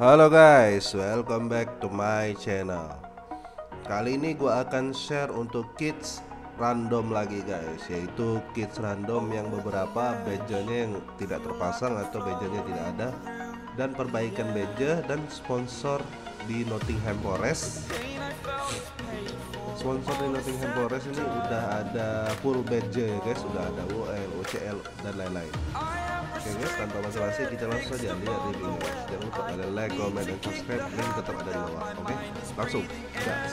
Halo guys, welcome back to my channel. Kali ini gue akan share untuk kids random lagi guys, yaitu kids random yang beberapa badge-nya yang tidak terpasang atau badge-nya tidak ada dan perbaikan badge dan sponsor di Nottingham Forest. Sponsor di Nottingham Forest ini udah ada full badge ya guys, udah ada WL, OCL dan lain-lain. Guys, tanpa basa-basi kita langsung saja lihat reviewnya. Jangan lupa kalian like, comment, dan subscribe. Link tetap ada di bawah. Oke, langsung gas.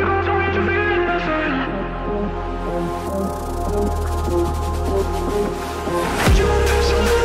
Would you.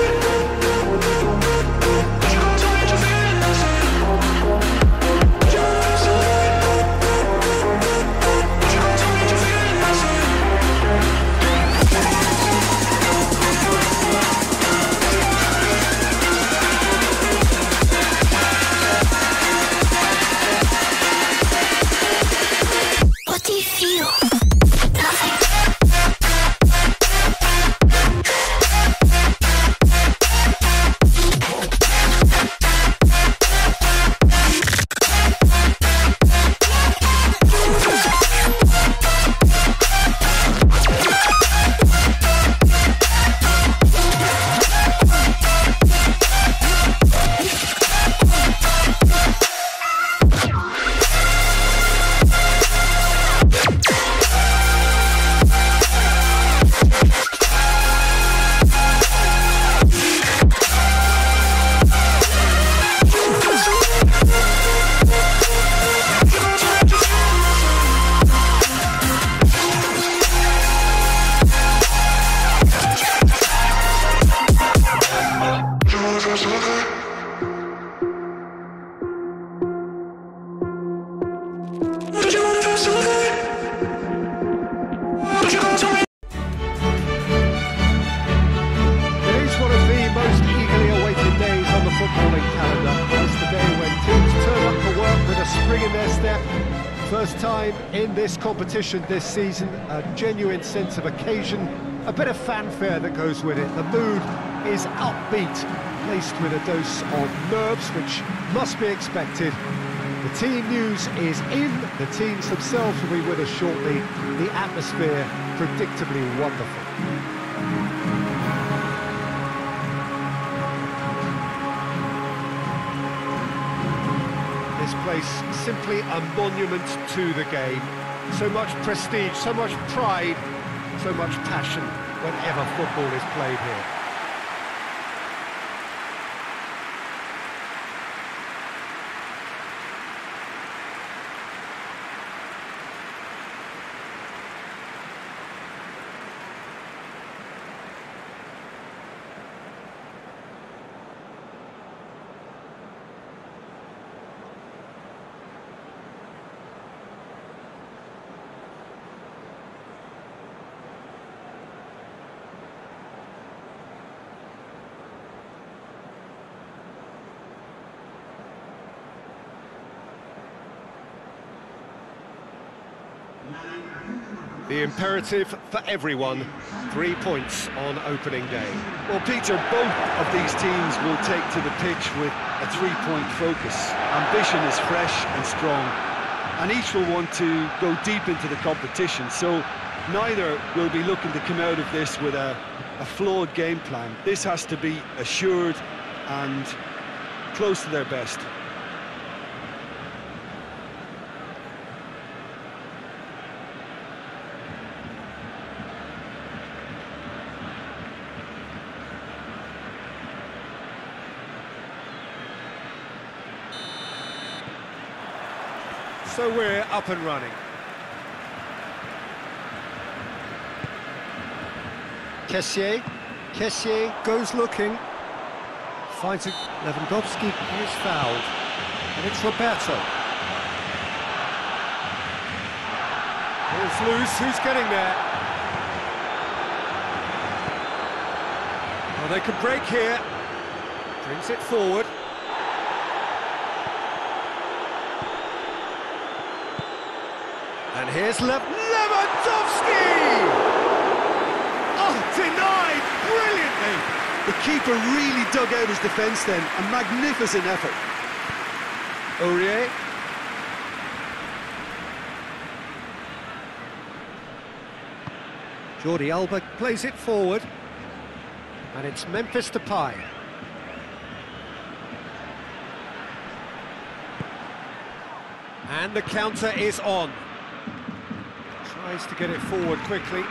First time in this competition this season, a genuine sense of occasion, a bit of fanfare that goes with it. The mood is upbeat, laced with a dose of nerves, which must be expected. The team news is in, the teams themselves will be with us shortly. The atmosphere predictably wonderful. This place simply a monument to the game. So much prestige, so much pride, so much passion whenever football is played here. The imperative for everyone, three points on opening day. Well, Peter, both of these teams will take to the pitch with a three-point focus. Ambition is fresh and strong, and each will want to go deep into the competition, so neither will be looking to come out of this with a, a flawed game plan. This has to be assured and close to their best. So we're up and running. Kessié, Kessié goes looking, finds it, Lewandowski is fouled, and it's Roberto. Ball's loose, who's getting there? Well, they can break here, brings it forward. And here's Lev Lewandowski! Oh, denied brilliantly! The keeper really dug out his defence then, a magnificent effort. Aurier. Jordi Alba plays it forward. And it's Memphis Depay. And the counter is on. Tries to get it forward quickly.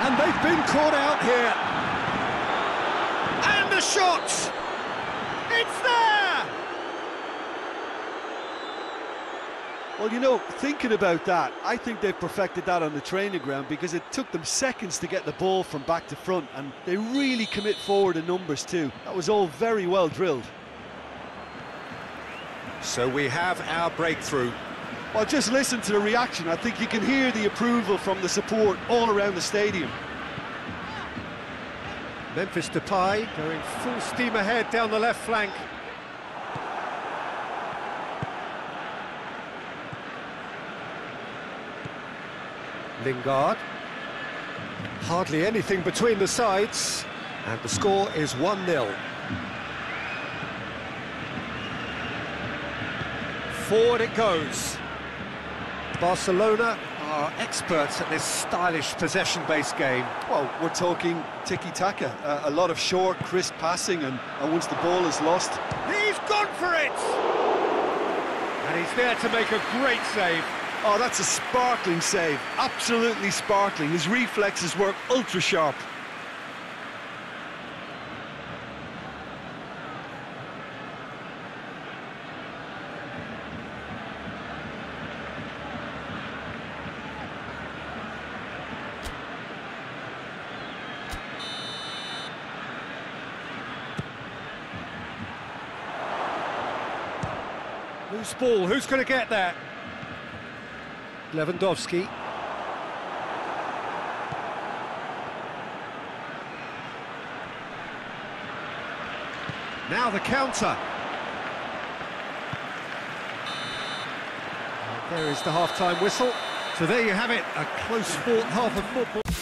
And they've been caught out here. And the shot! It's there! Well, you know, thinking about that, I think they've perfected that on the training ground because it took them seconds to get the ball from back to front and they really commit forward in numbers too. That was all very well drilled. So we have our breakthrough. Well, just listen to the reaction. I think you can hear the approval from the support all around the stadium. Memphis Depay going full steam ahead down the left flank. Lingard. Hardly anything between the sides. And the score is 1-0. Forward it goes. Barcelona are experts at this stylish possession-based game. Well, we're talking tiki-taka, uh, a lot of short, crisp passing, and, and once the ball is lost, He's gone for it! And he's there to make a great save. oh, that's a sparkling save, absolutely sparkling. His reflexes work ultra Loose ball, who's going to get that? Lewandowski. Now the counter. There is the half-time whistle. So there you have it, a close fought half of football.